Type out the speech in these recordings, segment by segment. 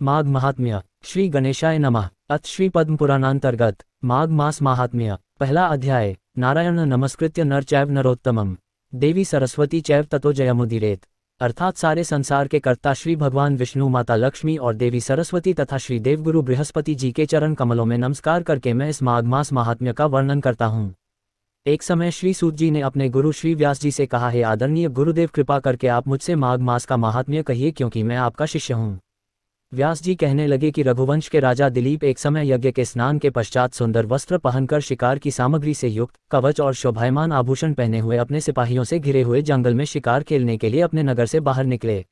माघ महात्म्य, श्री गणेशाय नमः। अथ श्री पद्म पुराणांतर्गत माघ मास महात्म्य, पहला अध्याय, नारायण नमस्कृत्य नर चैव नरोत्तमम। देवी सरस्वती चैव ततो जयमुदिरेत। अर्थात सारे संसार के कर्ता श्री भगवान विष्णु, माता लक्ष्मी और देवी सरस्वती तथा श्री देवगुरु बृहस्पति जी के चरण कमलों में नमस्कार करके मैं इस माघ मास महात्म्य का वर्णन करता हूँ। एक समय श्री सूत जी ने अपने गुरु श्री व्यास जी से कहा, है आदरणीय गुरुदेव, कृपा करके आप मुझसे माघ मास का महात्म्य कहिए, क्योंकि मैं आपका शिष्य हूँ। व्यास जी कहने लगे कि रघुवंश के राजा दिलीप एक समय यज्ञ के स्नान के पश्चात सुंदर वस्त्र पहनकर शिकार की सामग्री से युक्त, कवच और शोभायमान आभूषण पहने हुए अपने सिपाहियों से घिरे हुए जंगल में शिकार खेलने के लिए अपने नगर से बाहर निकले।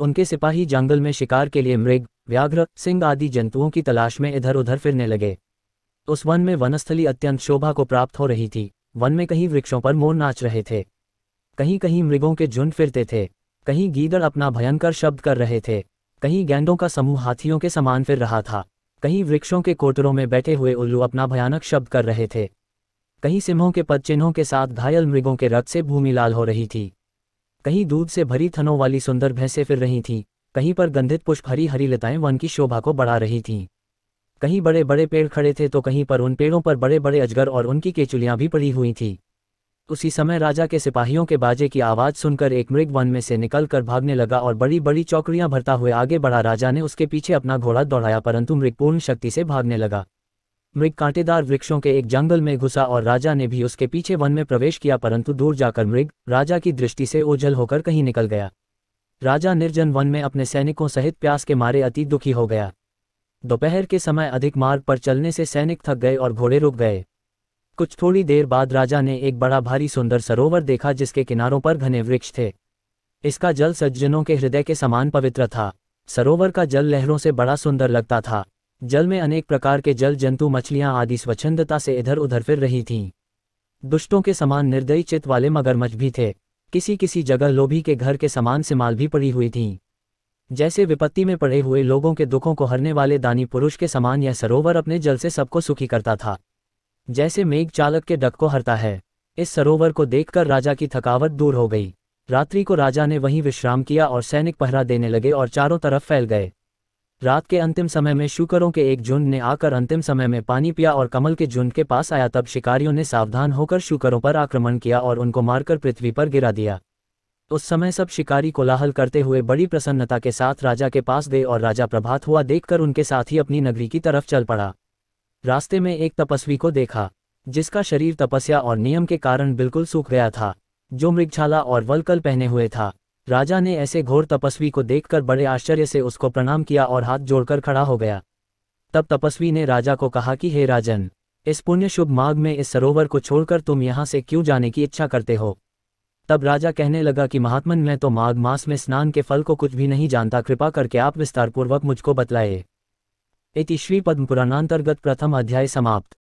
उनके सिपाही जंगल में शिकार के लिए मृग, व्याघ्र, सिंह आदि जंतुओं की तलाश में इधर उधर फिरने लगे। उस वन में वनस्थली अत्यंत शोभा को प्राप्त हो रही थी। वन में कहीं वृक्षों पर मोर नाच रहे थे। कहीं कहीं मृगों के झुंड फिरते थे। कहीं गीदड़ अपना भयंकर शब्द कर रहे थे। कहीं गैंडों का समूह हाथियों के समान फिर रहा था। कहीं वृक्षों के कोटरों में बैठे हुए उल्लू अपना भयानक शब्द कर रहे थे। कहीं सिंहों के पदचिन्हों के साथ घायल मृगों के रक्त से भूमि लाल हो रही थी। कहीं दूध से भरी थनों वाली सुंदर भैंसें फिर रही थीं। कहीं पर गंधित पुष्प हरी हरी लताएँ वन की शोभा को बढ़ा रही थीं। कहीं बड़े बड़े पेड़ खड़े थे तो कहीं पर उन पेड़ों पर बड़े बड़े अजगर और उनकी केचुलियाँ भी पड़ी हुई थीं। उसी समय राजा के सिपाहियों के बाजे की आवाज़ सुनकर एक मृग वन में से निकलकर भागने लगा और बड़ी बड़ी चौकड़ियाँ भरता हुए आगे बढ़ा। राजा ने उसके पीछे अपना घोड़ा दौड़ाया, परंतु मृग पूर्ण शक्ति से भागने लगा। मृग कांटेदार वृक्षों के एक जंगल में घुसा और राजा ने भी उसके पीछे वन में प्रवेश किया, परंतु दूर जाकर मृग राजा की दृष्टि से ओझल होकर कहीं निकल गया। राजा निर्जन वन में अपने सैनिकों सहित प्यास के मारे अति दुखी हो गया। दोपहर के समय अधिक मार्ग पर चलने से सैनिक थक गए और घोड़े रुक गए। कुछ थोड़ी देर बाद राजा ने एक बड़ा भारी सुंदर सरोवर देखा जिसके किनारों पर घने वृक्ष थे। इसका जल सज्जनों के हृदय के समान पवित्र था। सरोवर का जल लहरों से बड़ा सुंदर लगता था। जल में अनेक प्रकार के जल, जंतु, मछलियाँ आदि स्वच्छंदता से इधर उधर फिर रही थीं। दुष्टों के समान निर्दयी चित्त वाले मगरमच्छ भी थे। किसी किसी जगह लोभी के घर के समान सिमाल भी पड़ी हुई थीं। जैसे विपत्ति में पड़े हुए लोगों के दुखों को हरने वाले दानी पुरुष के समान यह सरोवर अपने जल से सबको सुखी करता था। जैसे मेघ चालक के डक को हरता है। इस सरोवर को देखकर राजा की थकावट दूर हो गई। रात्रि को राजा ने वहीं विश्राम किया और सैनिक पहरा देने लगे और चारों तरफ़ फैल गए। रात के अंतिम समय में शुकरों के एक झुंड ने आकर अंतिम समय में पानी पिया और कमल के झुंड के पास आया तब शिकारियों ने सावधान होकर शुकरों पर आक्रमण किया और उनको मारकर पृथ्वी पर गिरा दिया। उस समय सब शिकारी कोलाहल करते हुए बड़ी प्रसन्नता के साथ राजा के पास गए और राजा प्रभात हुआ देखकर उनके साथ ही अपनी नगरी की तरफ़ चल पड़ा। रास्ते में एक तपस्वी को देखा, जिसका शरीर तपस्या और नियम के कारण बिल्कुल सूख गया था, जो मृगछाला और वलकल पहने हुए था। राजा ने ऐसे घोर तपस्वी को देखकर बड़े आश्चर्य से उसको प्रणाम किया और हाथ जोड़कर खड़ा हो गया। तब तपस्वी ने राजा को कहा कि, हे राजन, इस पुण्य शुभ माघ में इस सरोवर को छोड़कर तुम यहाँ से क्यों जाने की इच्छा करते हो? तब राजा कहने लगा कि, महात्मन, मैं तो माघ मास में स्नान के फल को कुछ भी नहीं जानता, कृपा करके आप विस्तारपूर्वक मुझको बतलाए। इति श्री पद्म पुराणांतर्गत प्रथम अध्याय समाप्त।